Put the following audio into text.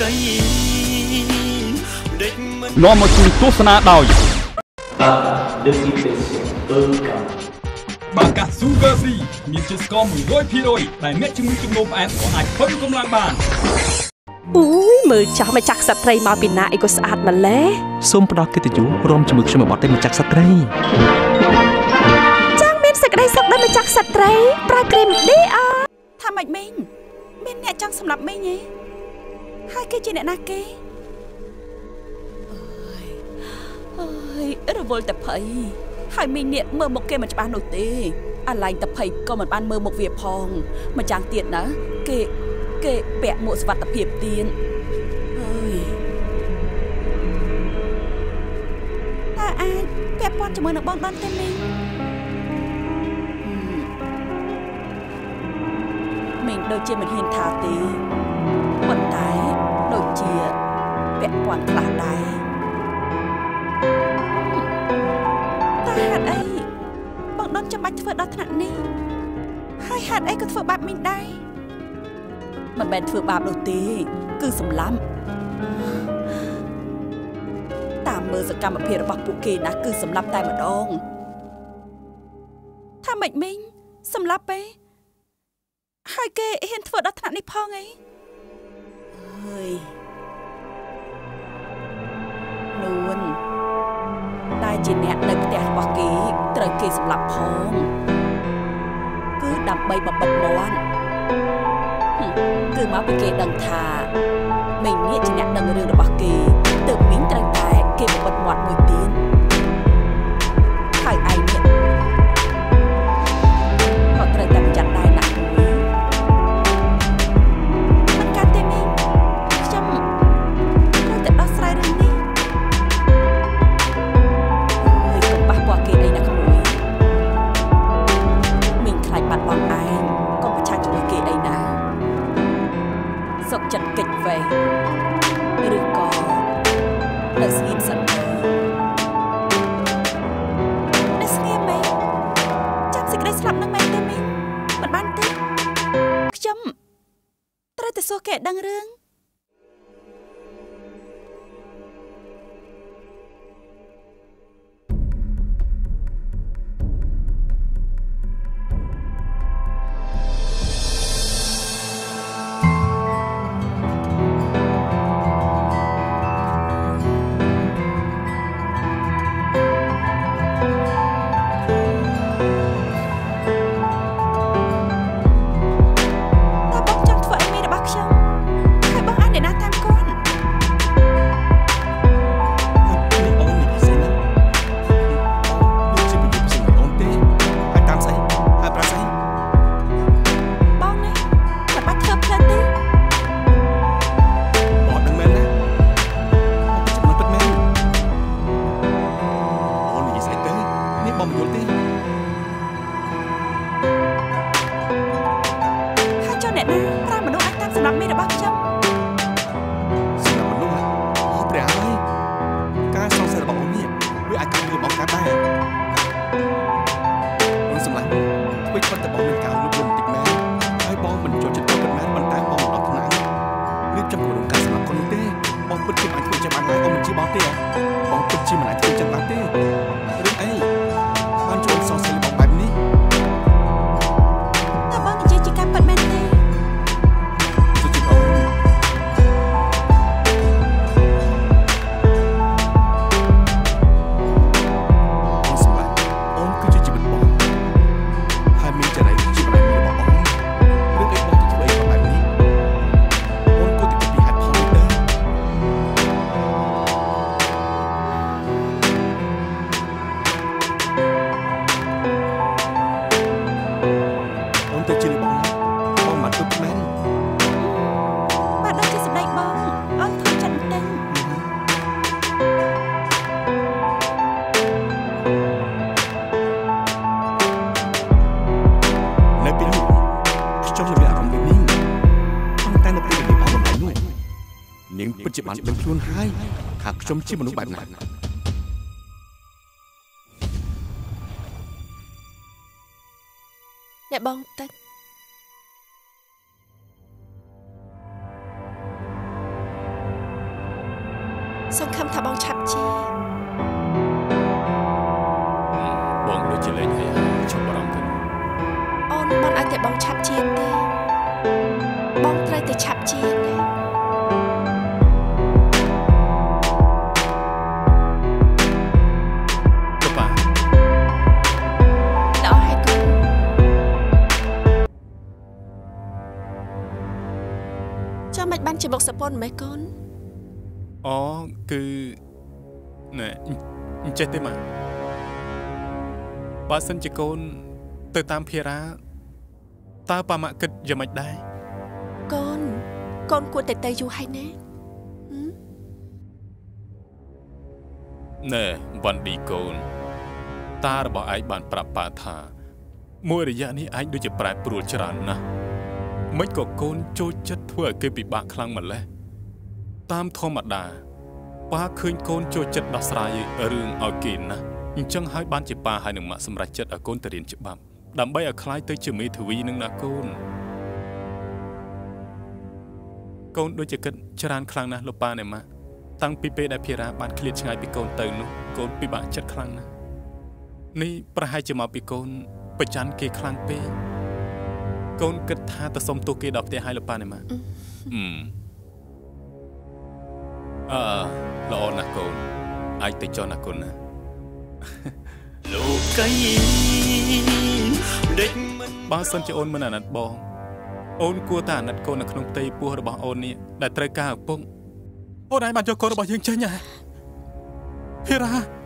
កៃដេចមិននាំមកជួយទស្សនាដោយបាកា Sugar Free មានជាតិស្ករ100%ដែលអ្នកជំងឺជំងឺផ្អែមក៏អាចពឹងកម្លាំងបានអូយមើលចាស់មកចាក់ស្ត្រីមកពីណាអីក៏ស្អាតម្ល៉េះសូមផ្ដល់កិត្តិយសរួមជាមួយខ្ញុំបត់តែម្ចាស់ស្ត្រីចាំងមានសេចក្តីសុខដល់មកចាក់ស្ត្រីប្រើគ្រីម DR ថាម៉េចមីងមានអ្នកចង់សម្លាប់មីងហ៎ ហើយគេជាអ្នកណាគេអើយអើយរវល់តែភ័យហើយមីងនេះមើលមុខគេមិនច្បាស់នោះទេអាឡែងតែភ័យក៏មិនបានមើលមុខវាផងម្យ៉ាងទៀតណាគេគេពាក់មួកសុវត្ថិភាពទៀតអើយតើអាចពាក់ព័ន្ធជាមួយនឹងបងដនទេមីងមីងដូចជាមិនហ៊ានថាទេ ប៉ុន្តែដូចជាពាក់ព័ន្ធខ្លះដែរតែហេតុអីបងដុនចាំបាច់ធ្វើដល់ថ្នាក់នេះហើយហេតុអីក៏ធ្វើបាបមីងដែរមិនមែនធ្វើបាបនោះទេ គឺសម្លាប់តាមមើលសកម្មភាពរបស់ពួកគេណាគឺសម្លាប់តែម្ដងថាម៉េចមីងសម្លាប់ទេហើយគេហ៊ានធ្វើដល់ថ្នាក់នេះផងអីអើ ជាអ្នកនៅផ្ទះរបស់គេត្រូវគេសម្លាប់ផងគឺដើម្បីបបិទមាត់ហឹមគឺមកពីគេដឹងថាមីងនេះជាអ្នកដឹងរឿងរបស់គេទើបមីងត្រូវតែគេបបិទមាត់មួយទៀតហើយឯង ចិត្តកិច្ចវេះឬក៏នៅស្ងៀមសិនទៅនៅស្ងៀមមែនចាំសេចក្តីស្លាប់នឹងមែនទេមីងមិនបានទេខ្ញុំត្រូវតែសួរគេឲ្យដឹងរឿង សម្លាញ់ធ្វើប៉ុន្តែបងមានការលុបលុំបន្តិចមែនហើយបងមិនចូលចិត្តពិតមែនប៉ុន្តែបងមិនដល់ថ្នាក់រៀបចំក្រុមការសម្រាប់คนនោះទេបងពិតជាមិនអាចធ្វើចាំបានឡើយអូនមិនជាបងទេបងពិតជាមិនអាចធ្វើចាំបានទេ ន្តែនៅពេលនេះអស់បំណងនោះនាងពិតជាបានដឹងខ្លួនហើយថាខ្ញុំជាមនុស្សបែបណាអ្នកបងតិចសង្ឃឹមថាបងឆាប់ជាបងដូចជាលេងហើយឈប់បារម្ភទៅអូនមិនអាចតែបងឆាប់ជាទេបង ត្រូវតែឆាប់ជាណាលោកប៉ាល្អហើយកូនចាំមិនបានជាបុកសពនម៉េះកូនអូគឺណែអញ្ចេះទេម៉ាបើសិនជាកូនទៅតាមភារាតើប៉ាម៉ាក់គិតយ៉ាងម៉េចដែរកូន កូនគួរតែទៅយូរហើយណា ណែវ៉ាន់ឌីកូនតារបស់ឯងបានប្រាប់ប៉ាថា មួយរយៈនេះឯងដូចជាប្រែប្រួលច្រើនណាស់មិនក៏កូនចូលចិត្តធ្វើឲ្យគេពិបាកខ្លាំងម្ល៉េះតាមធម្មតាប៉ាឃើញកូនចូលចិត្តដោះស្រាយរឿងឲ្យគេណាស់អញ្ចឹងហើយបានជាប៉ាហើយនឹងម៉ាក់សម្រេចចិត្តឲ្យកូនទៅរៀនច្បាប់ដើម្បីឲ្យคล้ายទៅជាមេធាវីនឹងណាកូន កូនដូចជាគិតច្រើនខ្លាំងណាស់លោកប៉ាណែម៉ាក់តាំងពីពេលដែលភារាបានឃ្លាតឆ្ងាយពីកូនទៅនោះកូនពិបាកចិត្តខ្លាំងណាស់នេះប្រហែលជាមកពីកូនប្រច័នគេខ្លាំងពេកកូនគិតថាទៅសុំទោសគេដល់ផ្ទះហើយលោកប៉ាណែម៉ាក់អឺអឺល្អណាស់កូនអាចទៅចុះណាកូនណាលោកីដេចមិនបើសិនជាអូនមិនអាណិតបង អូនគួរតែអាណិតកូននៅក្នុងផ្ទៃពោះរបស់អូននេះដែលត្រូវការឪពុកអូនឯងបានយកកូនរបស់យើងចេញហ៎ភារា